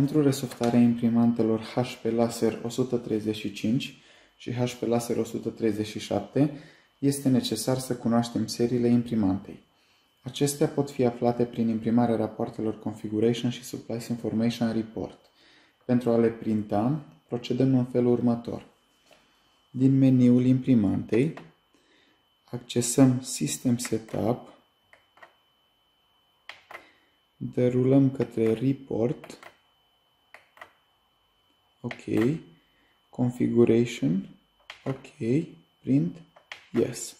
Pentru resoftarea imprimantelor HP Laser 135 și HP Laser 137 este necesar să cunoaștem seriile imprimantei. Acestea pot fi aflate prin imprimarea rapoartelor Configuration și Supplies Information Report. Pentru a le printa, procedăm în felul următor. Din meniul imprimantei, accesăm System Setup, derulăm către Report, OK, Configuration, OK, Print, Yes.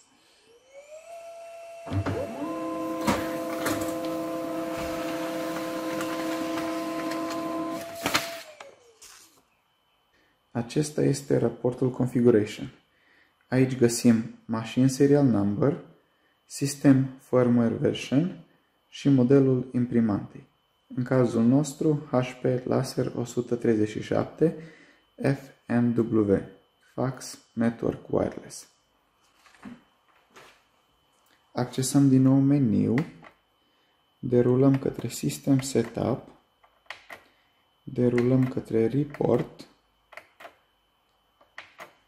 Acesta este raportul Configuration. Aici găsim Machine Serial Number, System Firmware Version și modelul imprimantei. În cazul nostru, HP Laser 137 FNW, Fax Network Wireless. Accesăm din nou meniu, derulăm către System Setup, derulăm către Report,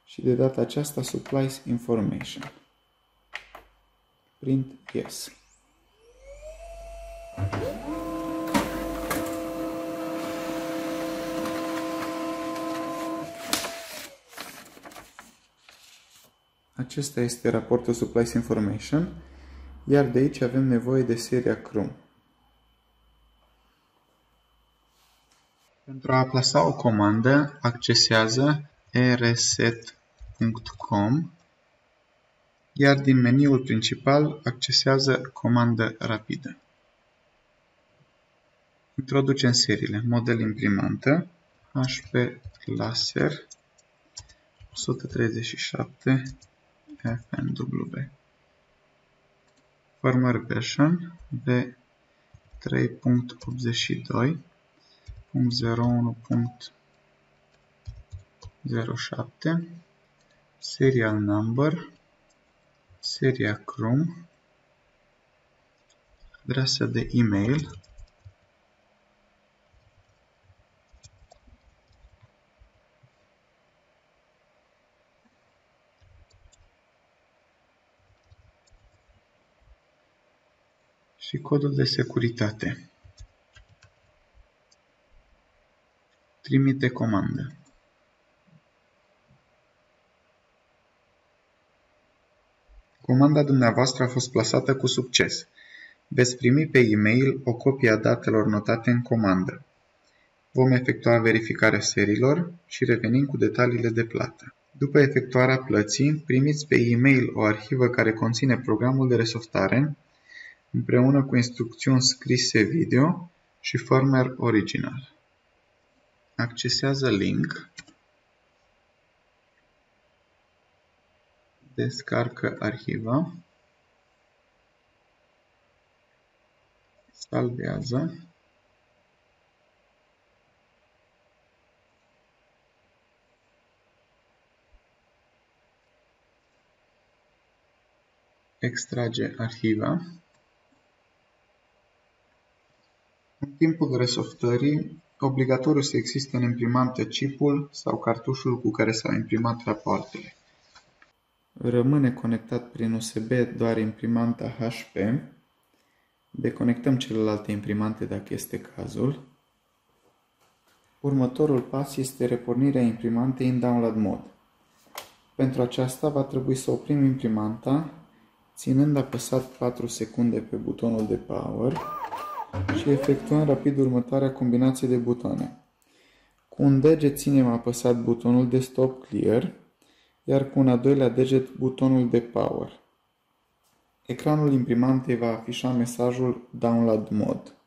și de data aceasta supplies information. Print yes. Acesta este raportul Supplies Information, iar de aici avem nevoie de seria Chrome. Pentru a plasa o comandă, accesează reset com, iar din meniul principal accesează comandă rapidă. Introducem seriile model imprimantă, HP Laser 137 FNW Firmware version v3.82.01.07 serial number, seria Chrome, adresa de e-mail, și codul de securitate. Trimite comandă. Comanda dumneavoastră a fost plasată cu succes. Veți primi pe e-mail o copie a datelor notate în comandă. Vom efectua verificarea serilor și revenim cu detaliile de plată. După efectuarea plății, primiți pe e-mail o arhivă care conține programul de resoftare, împreună cu instrucțiuni scrise video și firmware original. Accesează link descarcă arhiva, salvează, extrage arhiva. În timpul resoftării, obligatoriu să existe în imprimantă chipul sau cartușul cu care s-au imprimat rapoartele. Rămâne conectat prin USB doar imprimanta HP. Deconectăm celelalte imprimante dacă este cazul. Următorul pas este repornirea imprimantei în download mode. Pentru aceasta va trebui să oprim imprimanta ținând apăsat 4 secunde pe butonul de power și efectuăm rapid următoarea combinație de butoane. Cu un deget ținem apăsat butonul de stop clear iar cu un a doilea deget butonul de Power. Ecranul imprimantei va afișa mesajul Download Mode.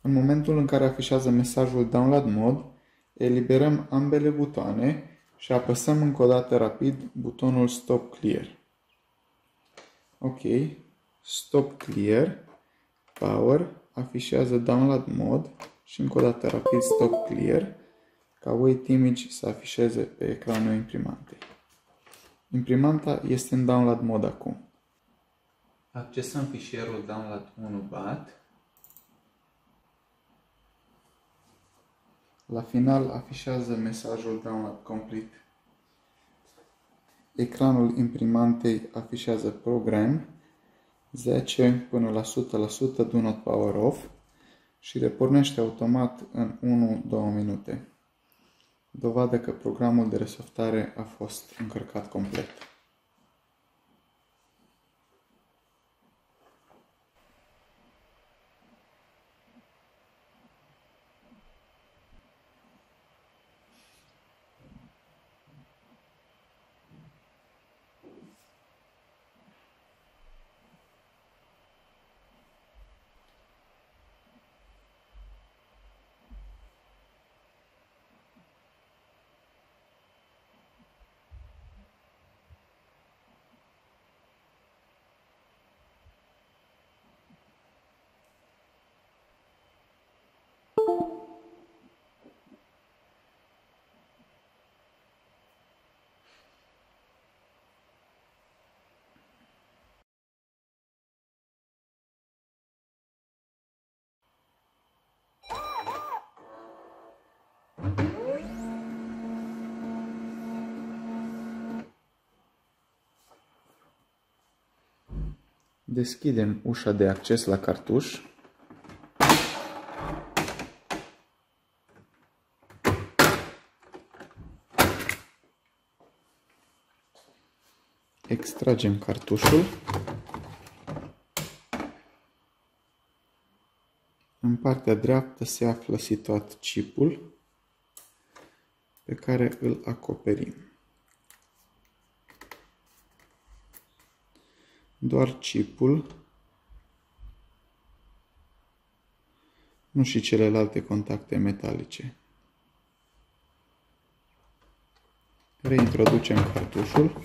În momentul în care afișează mesajul Download Mode, eliberăm ambele butoane și apăsăm încă o dată rapid butonul Stop Clear. Ok, Stop Clear, Power, afișează Download Mode și încă o dată rapid Stop Clear ca Wait Image să afișeze pe ecranul imprimantei. Imprimanta este în download mod acum. Accesăm fișierul download 1 bat. La final afișează mesajul Download Complete. Ecranul imprimantei afișează Program 10 până la 100% Do Not Power Off și repornește automat în 1-2 minute. Dovadă că programul de resoftare a fost încărcat complet. Deschidem ușa de acces la cartuș. Extragem cartușul. În partea dreaptă se află situat chipul pe care îl acoperim. Doar chipul, nu și celelalte contacte metalice. Reintroducem cartușul.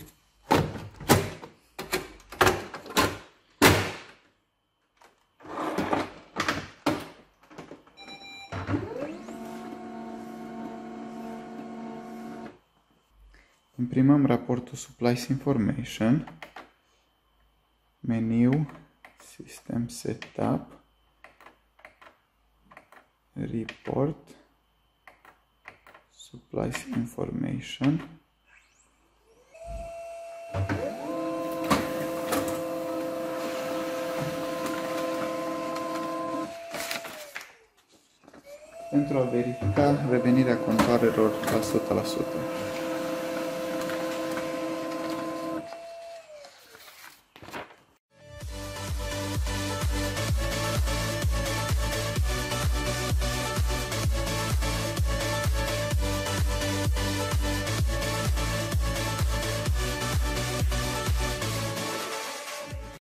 Imprimăm raportul Supplies Information, meniu, System Setup, Report, Supplies Information, pentru a verifica revenirea contoarelor la 100%.